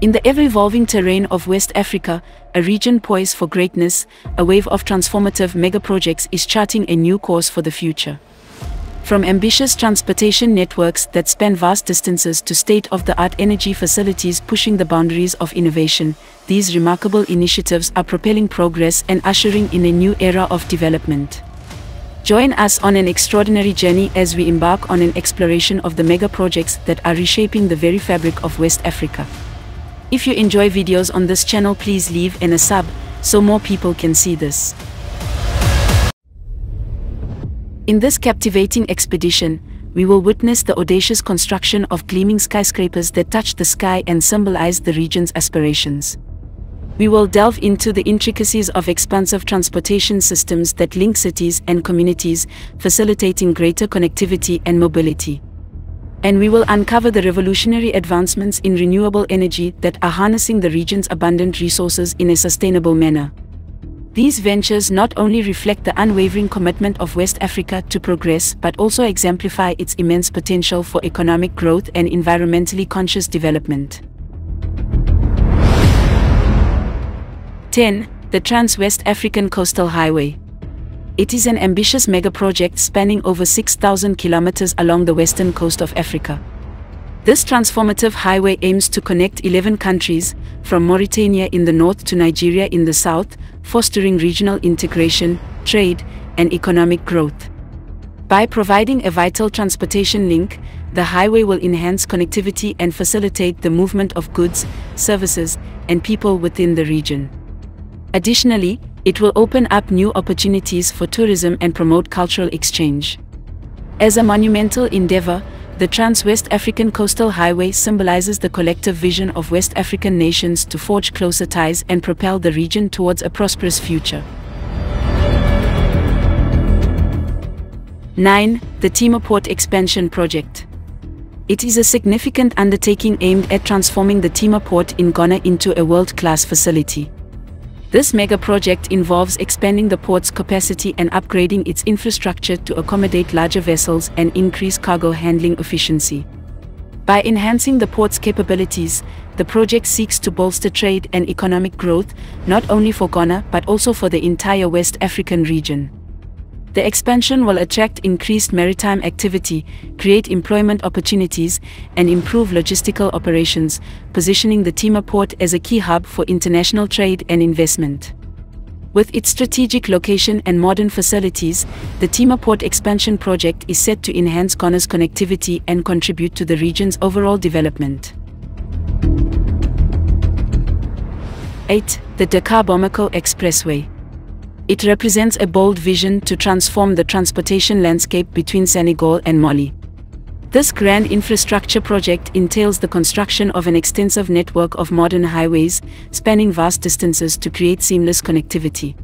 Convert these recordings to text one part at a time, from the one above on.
In the ever-evolving terrain of West Africa, a region poised for greatness, a wave of transformative mega-projects is charting a new course for the future. From ambitious transportation networks that span vast distances to state-of-the-art energy facilities pushing the boundaries of innovation, these remarkable initiatives are propelling progress and ushering in a new era of development. Join us on an extraordinary journey as we embark on an exploration of the mega projects that are reshaping the very fabric of West Africa. If you enjoy videos on this channel please leave and a sub, so more people can see this. In this captivating expedition, we will witness the audacious construction of gleaming skyscrapers that touch the sky and symbolize the region's aspirations. We will delve into the intricacies of expansive transportation systems that link cities and communities, facilitating greater connectivity and mobility and we will uncover the revolutionary advancements in renewable energy that are harnessing the region's abundant resources in a sustainable manner. These ventures not only reflect the unwavering commitment of West Africa to progress but also exemplify its immense potential for economic growth and environmentally conscious development. 10. The Trans-West African Coastal Highway it is an ambitious mega-project spanning over 6,000 kilometers along the western coast of Africa. This transformative highway aims to connect 11 countries, from Mauritania in the north to Nigeria in the south, fostering regional integration, trade, and economic growth. By providing a vital transportation link, the highway will enhance connectivity and facilitate the movement of goods, services, and people within the region. Additionally, it will open up new opportunities for tourism and promote cultural exchange. As a monumental endeavor, the Trans-West African Coastal Highway symbolizes the collective vision of West African nations to forge closer ties and propel the region towards a prosperous future. 9. The Tema Port Expansion Project. It is a significant undertaking aimed at transforming the Tema Port in Ghana into a world-class facility. This mega project involves expanding the port's capacity and upgrading its infrastructure to accommodate larger vessels and increase cargo handling efficiency. By enhancing the port's capabilities, the project seeks to bolster trade and economic growth, not only for Ghana but also for the entire West African region. The expansion will attract increased maritime activity, create employment opportunities, and improve logistical operations, positioning the Tema port as a key hub for international trade and investment. With its strategic location and modern facilities, the Tema Port expansion project is set to enhance Ghana's connectivity and contribute to the region's overall development. 8. The Dakar-Bamako Expressway it represents a bold vision to transform the transportation landscape between Senegal and Mali. This grand infrastructure project entails the construction of an extensive network of modern highways, spanning vast distances to create seamless connectivity.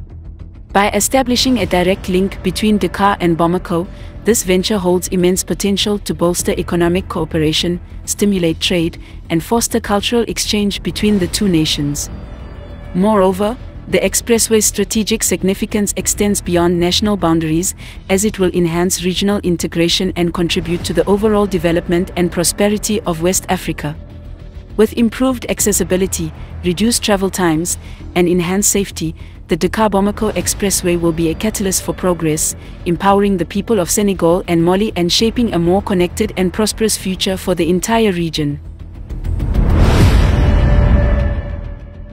By establishing a direct link between Dakar and Bamako, this venture holds immense potential to bolster economic cooperation, stimulate trade, and foster cultural exchange between the two nations. Moreover, the expressway's strategic significance extends beyond national boundaries, as it will enhance regional integration and contribute to the overall development and prosperity of West Africa. With improved accessibility, reduced travel times, and enhanced safety, the Dakar-Bamako Expressway will be a catalyst for progress, empowering the people of Senegal and Mali and shaping a more connected and prosperous future for the entire region.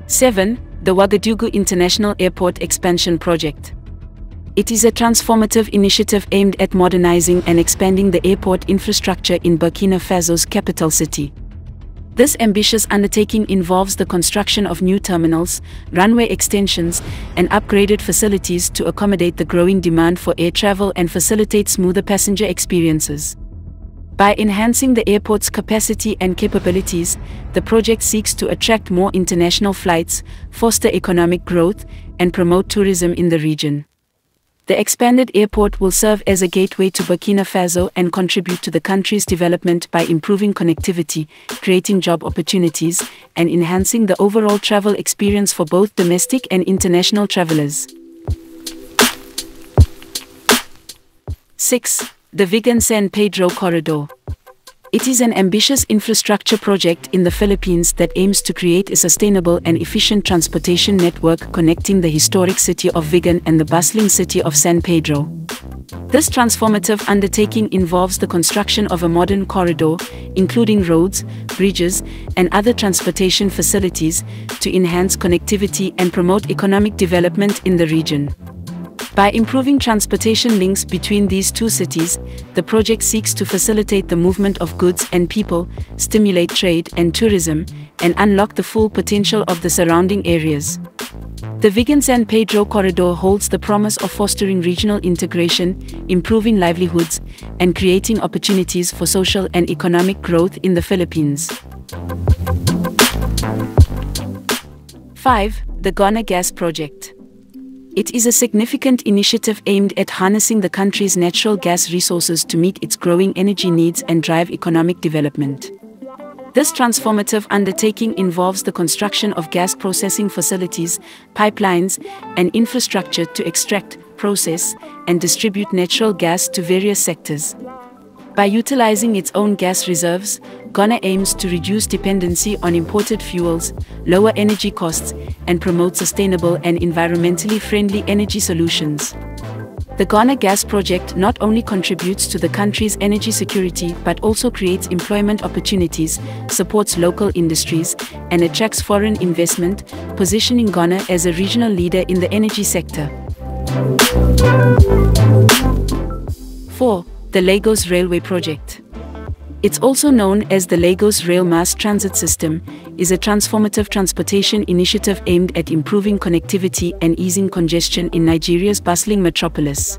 7 the Ouagadougou International Airport Expansion Project. It is a transformative initiative aimed at modernizing and expanding the airport infrastructure in Burkina Faso's capital city. This ambitious undertaking involves the construction of new terminals, runway extensions, and upgraded facilities to accommodate the growing demand for air travel and facilitate smoother passenger experiences. By enhancing the airport's capacity and capabilities, the project seeks to attract more international flights, foster economic growth, and promote tourism in the region. The expanded airport will serve as a gateway to Burkina Faso and contribute to the country's development by improving connectivity, creating job opportunities, and enhancing the overall travel experience for both domestic and international travelers. 6 the Vigan San Pedro Corridor. It is an ambitious infrastructure project in the Philippines that aims to create a sustainable and efficient transportation network connecting the historic city of Vigan and the bustling city of San Pedro. This transformative undertaking involves the construction of a modern corridor, including roads, bridges, and other transportation facilities, to enhance connectivity and promote economic development in the region. By improving transportation links between these two cities, the project seeks to facilitate the movement of goods and people, stimulate trade and tourism, and unlock the full potential of the surrounding areas. The Vigan San Pedro corridor holds the promise of fostering regional integration, improving livelihoods, and creating opportunities for social and economic growth in the Philippines. 5. The Ghana Gas Project it is a significant initiative aimed at harnessing the country's natural gas resources to meet its growing energy needs and drive economic development. This transformative undertaking involves the construction of gas processing facilities, pipelines, and infrastructure to extract, process, and distribute natural gas to various sectors. By utilizing its own gas reserves, Ghana aims to reduce dependency on imported fuels, lower energy costs, and promote sustainable and environmentally friendly energy solutions. The Ghana Gas Project not only contributes to the country's energy security but also creates employment opportunities, supports local industries, and attracts foreign investment, positioning Ghana as a regional leader in the energy sector. 4 the Lagos Railway Project. It's also known as the Lagos Rail Mass Transit System, is a transformative transportation initiative aimed at improving connectivity and easing congestion in Nigeria's bustling metropolis.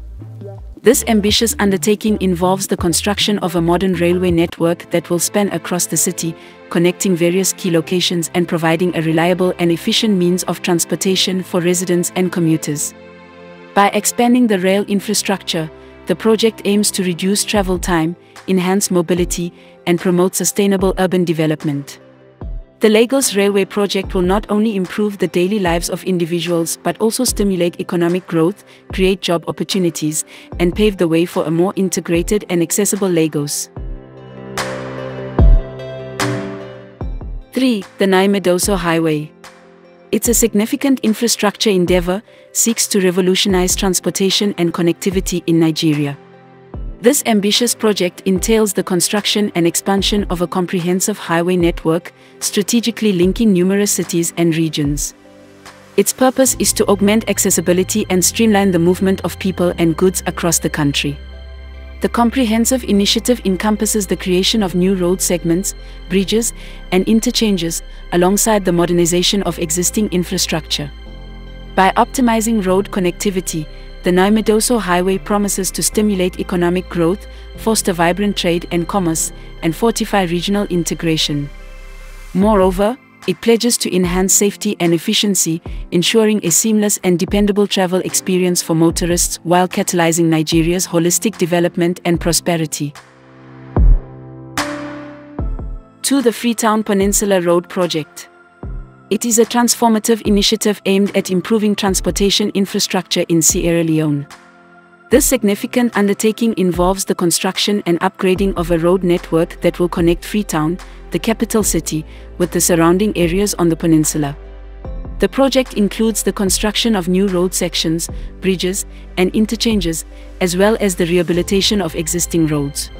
This ambitious undertaking involves the construction of a modern railway network that will span across the city, connecting various key locations and providing a reliable and efficient means of transportation for residents and commuters. By expanding the rail infrastructure, the project aims to reduce travel time, enhance mobility, and promote sustainable urban development. The Lagos Railway project will not only improve the daily lives of individuals but also stimulate economic growth, create job opportunities, and pave the way for a more integrated and accessible Lagos. 3. The Niu-Medoso Highway it's a significant infrastructure endeavor, seeks to revolutionize transportation and connectivity in Nigeria. This ambitious project entails the construction and expansion of a comprehensive highway network, strategically linking numerous cities and regions. Its purpose is to augment accessibility and streamline the movement of people and goods across the country. The comprehensive initiative encompasses the creation of new road segments, bridges, and interchanges, alongside the modernization of existing infrastructure. By optimizing road connectivity, the Niu-Medoso Highway promises to stimulate economic growth, foster vibrant trade and commerce, and fortify regional integration. Moreover, it pledges to enhance safety and efficiency, ensuring a seamless and dependable travel experience for motorists while catalyzing Nigeria's holistic development and prosperity. To the Freetown Peninsula Road Project. It is a transformative initiative aimed at improving transportation infrastructure in Sierra Leone. This significant undertaking involves the construction and upgrading of a road network that will connect Freetown, the capital city, with the surrounding areas on the peninsula. The project includes the construction of new road sections, bridges, and interchanges, as well as the rehabilitation of existing roads.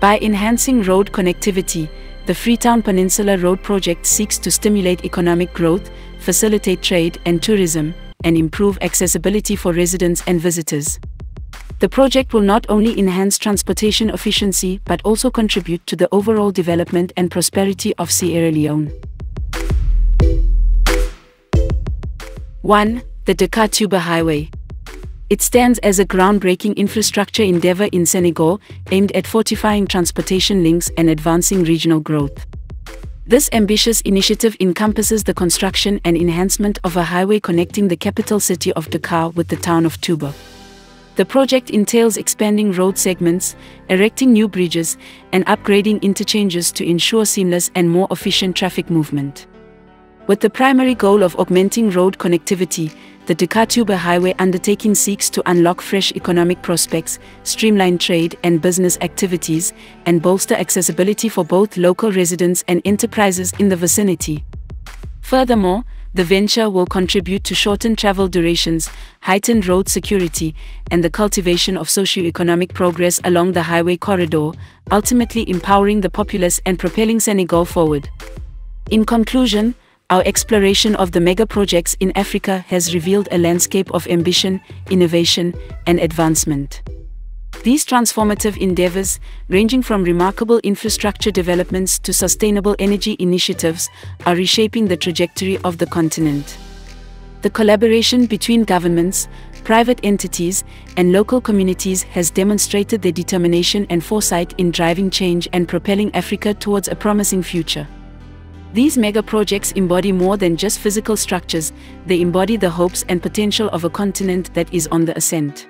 By enhancing road connectivity, the Freetown Peninsula Road Project seeks to stimulate economic growth, facilitate trade and tourism, and improve accessibility for residents and visitors. The project will not only enhance transportation efficiency but also contribute to the overall development and prosperity of Sierra Leone. 1. The Dakar Touba Highway. It stands as a groundbreaking infrastructure endeavor in Senegal aimed at fortifying transportation links and advancing regional growth. This ambitious initiative encompasses the construction and enhancement of a highway connecting the capital city of Dakar with the town of Touba. The project entails expanding road segments, erecting new bridges, and upgrading interchanges to ensure seamless and more efficient traffic movement. With the primary goal of augmenting road connectivity, the Dakar-Touba Highway undertaking seeks to unlock fresh economic prospects, streamline trade and business activities, and bolster accessibility for both local residents and enterprises in the vicinity. Furthermore, the venture will contribute to shortened travel durations, heightened road security, and the cultivation of socio-economic progress along the highway corridor, ultimately empowering the populace and propelling Senegal forward. In conclusion, our exploration of the mega projects in Africa has revealed a landscape of ambition, innovation, and advancement. These transformative endeavors, ranging from remarkable infrastructure developments to sustainable energy initiatives, are reshaping the trajectory of the continent. The collaboration between governments, private entities, and local communities has demonstrated their determination and foresight in driving change and propelling Africa towards a promising future. These mega projects embody more than just physical structures, they embody the hopes and potential of a continent that is on the ascent.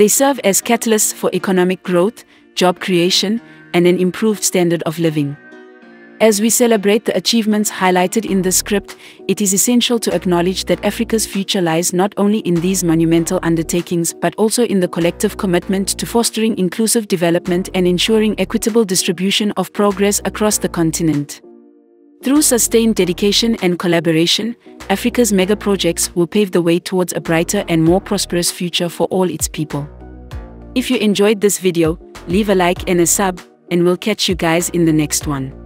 They serve as catalysts for economic growth, job creation, and an improved standard of living. As we celebrate the achievements highlighted in the script, it is essential to acknowledge that Africa's future lies not only in these monumental undertakings but also in the collective commitment to fostering inclusive development and ensuring equitable distribution of progress across the continent. Through sustained dedication and collaboration, Africa's mega projects will pave the way towards a brighter and more prosperous future for all its people. If you enjoyed this video, leave a like and a sub, and we'll catch you guys in the next one.